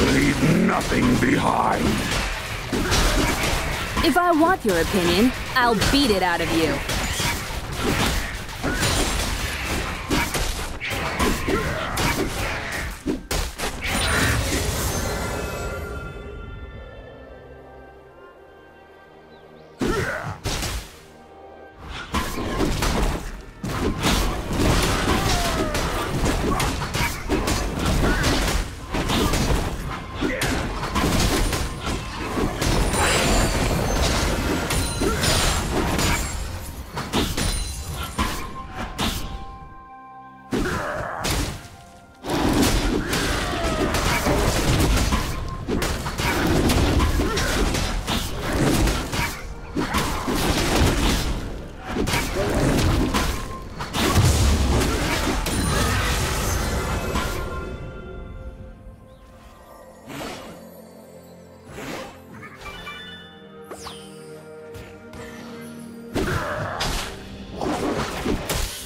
Leave nothing behind. If I want your opinion, I'll beat it out of you.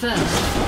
First.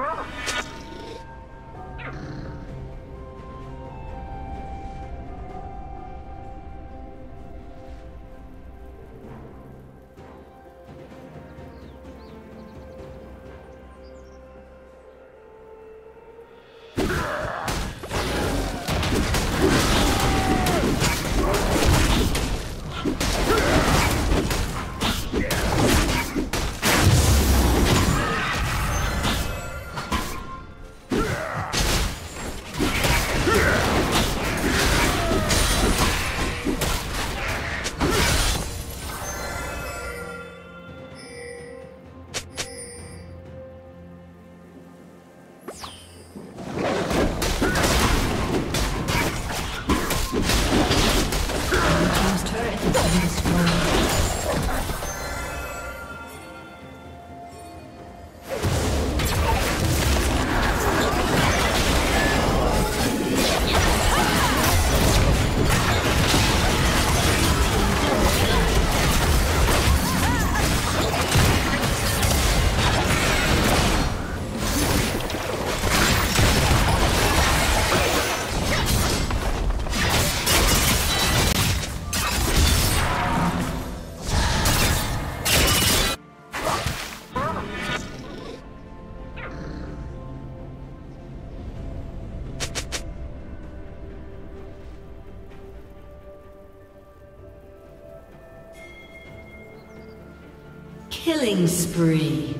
Bravo. Killing spree.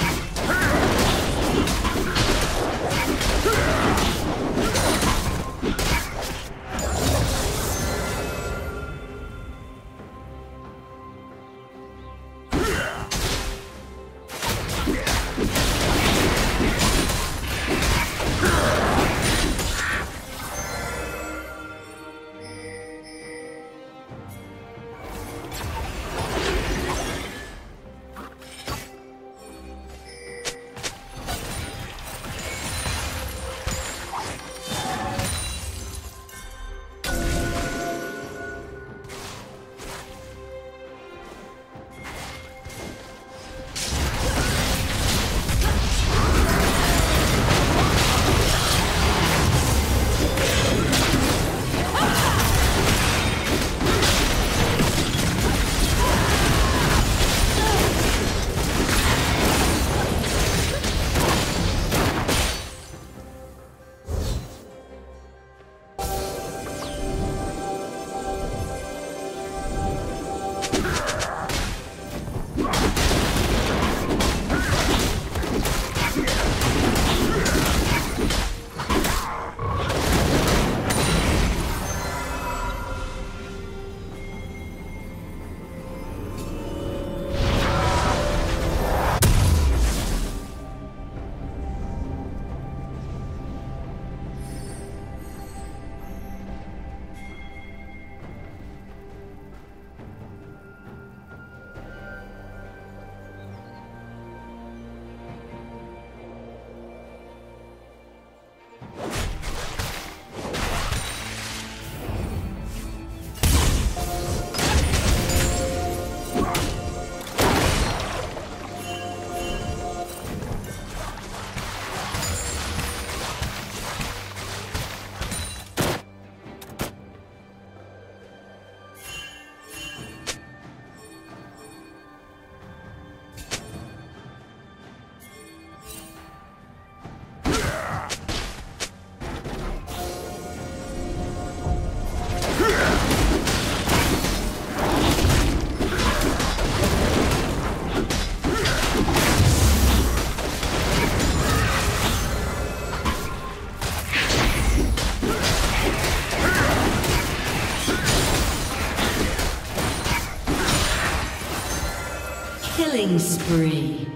Killing spree.